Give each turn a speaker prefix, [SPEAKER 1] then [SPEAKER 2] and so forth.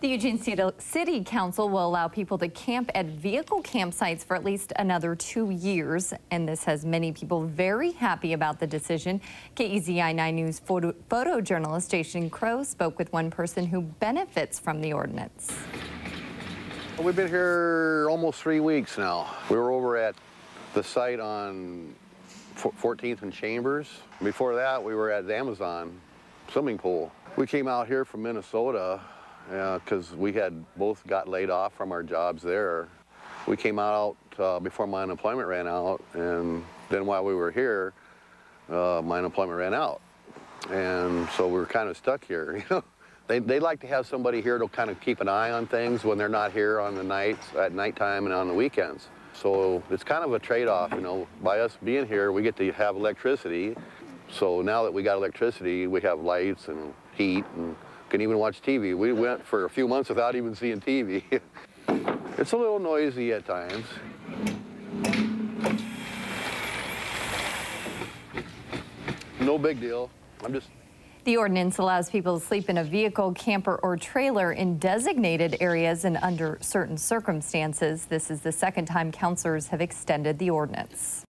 [SPEAKER 1] The Eugene City- Council will allow people to camp at vehicle campsites for at least another two years, and this has many people very happy about the decision. KEZI 9 News photo, photojournalist Jason Crow spoke with one person who benefits from the ordinance.
[SPEAKER 2] We've been here almost three weeks now. We were over at the site on 14th and Chambers. Before that, we were at the Amazon swimming pool. We came out here from Minnesota because we had both got laid off from our jobs there. We came out uh, before my unemployment ran out, and then while we were here, uh, my unemployment ran out. And so we were kind of stuck here. You know, they they like to have somebody here to kind of keep an eye on things when they're not here on the nights, at nighttime, and on the weekends. So it's kind of a trade-off. You know, by us being here, we get to have electricity. So now that we got electricity, we have lights and heat and can even watch TV. We went for a few months without even seeing TV. it's a little noisy at times. No big deal. I'm just
[SPEAKER 1] The ordinance allows people to sleep in a vehicle, camper, or trailer in designated areas and under certain circumstances. This is the second time councilors have extended the ordinance.